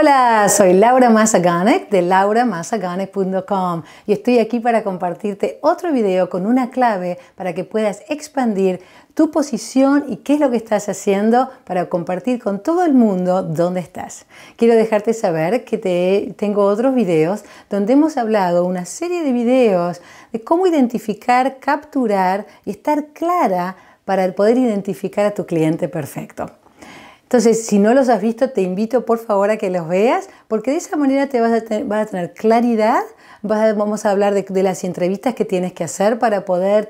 Hola, soy Laura Mazaganek de lauramazaganek.com y estoy aquí para compartirte otro video con una clave para que puedas expandir tu posición y qué es lo que estás haciendo para compartir con todo el mundo dónde estás. Quiero dejarte saber que te, tengo otros videos donde hemos hablado una serie de videos de cómo identificar, capturar y estar clara para poder identificar a tu cliente perfecto. Entonces, si no los has visto, te invito por favor a que los veas, porque de esa manera te vas a, tener, claridad. vamos a hablar de, de las entrevistas que tienes que hacer para poder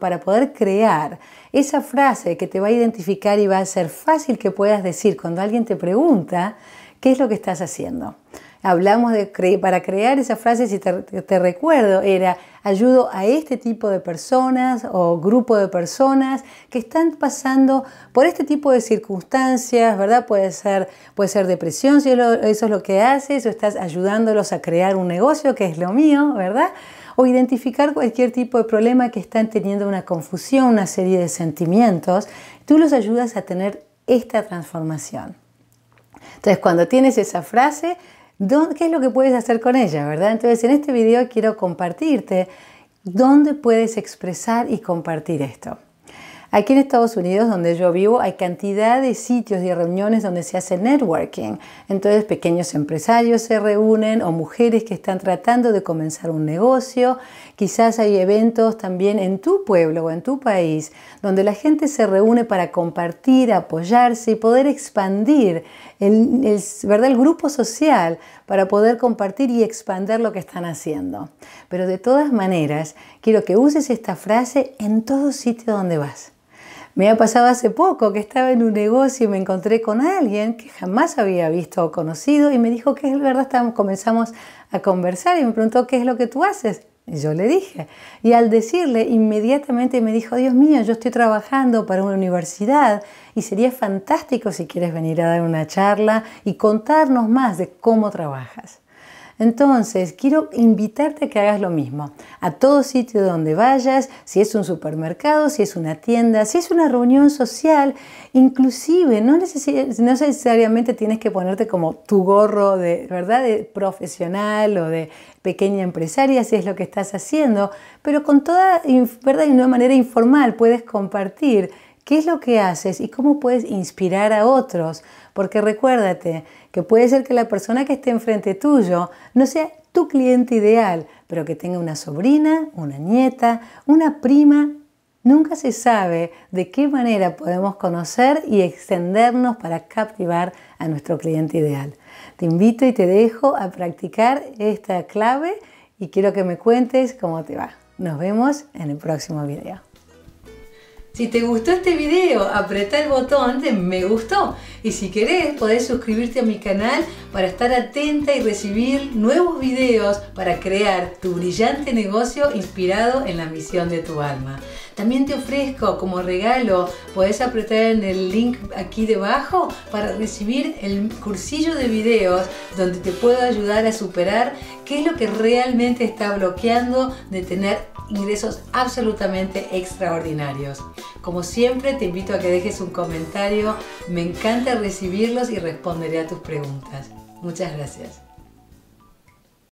para poder crear esa frase que te va a identificar y va a ser fácil que puedas decir cuando alguien te pregunta qué es lo que estás haciendo. Hablamos de para crear esa frase, si te, te, recuerdo, era ayudo a este tipo de personas o grupo de personas que están pasando por este tipo de circunstancias, ¿verdad? Puede ser, puede ser depresión, si eso es lo que haces, o estás ayudándolos a crear un negocio, que es lo mío, ¿verdad? o identificar cualquier tipo de problema que están teniendo una confusión, una serie de sentimientos, tú los ayudas a tener esta transformación. Entonces, cuando tienes esa frase, ¿qué es lo que puedes hacer con ella, verdad? Entonces, en este video quiero compartirte dónde puedes expresar y compartir esto. Aquí en Estados Unidos, donde yo vivo, hay cantidad de sitios y reuniones donde se hace networking. Entonces, pequeños empresarios se reúnen o mujeres que están tratando de comenzar un negocio. Quizás hay eventos también en tu pueblo o en tu país donde la gente se reúne para compartir, apoyarse y poder expandir el, ¿verdad? el grupo social para poder compartir y expandir lo que están haciendo. Pero de todas maneras, quiero que uses esta frase en todo sitio donde vas. Me ha pasado hace poco que estaba en un negocio y me encontré con alguien que jamás había visto o conocido y me dijo que es verdad, estábamos, comenzamos a conversar y me preguntó qué es lo que tú haces. Y yo le dije. Y al decirle, inmediatamente me dijo, Dios mío, yo estoy trabajando para una universidad y sería fantástico si quieres venir a dar una charla y contarnos más de cómo trabajas. Entonces, quiero invitarte a que hagas lo mismo. A todo sitio donde vayas, si es un supermercado, si es una tienda, si es una reunión social, inclusive no, necesariamente tienes que ponerte como tu gorro de, ¿verdad? de profesional o de pequeña empresaria, si es lo que estás haciendo, pero con toda, ¿verdad? de una manera informal puedes compartir qué es lo que haces y cómo puedes inspirar a otros. Porque recuérdate que puede ser que la persona que esté enfrente tuyo no sea tu cliente ideal, pero que tenga una sobrina, una nieta, una prima. Nunca se sabe de qué manera podemos conocer y extendernos para captivar a nuestro cliente ideal. Te invito y te dejo a practicar esta clave y quiero que me cuentes cómo te va. Nos vemos en el próximo video. Si te gustó este video, apreta el botón de me gustó. Y si querés, podés suscribirte a mi canal para estar atenta y recibir nuevos videos para crear tu brillante negocio inspirado en la misión de tu alma. También te ofrezco como regalo, podés apretar en el link aquí debajo para recibir el cursillo de videos donde te puedo ayudar a superar qué es lo que realmente está bloqueando de tener ingresos absolutamente extraordinarios. Como siempre, te invito a que dejes un comentario. Me encanta recibirlos y responderé a tus preguntas. Muchas gracias.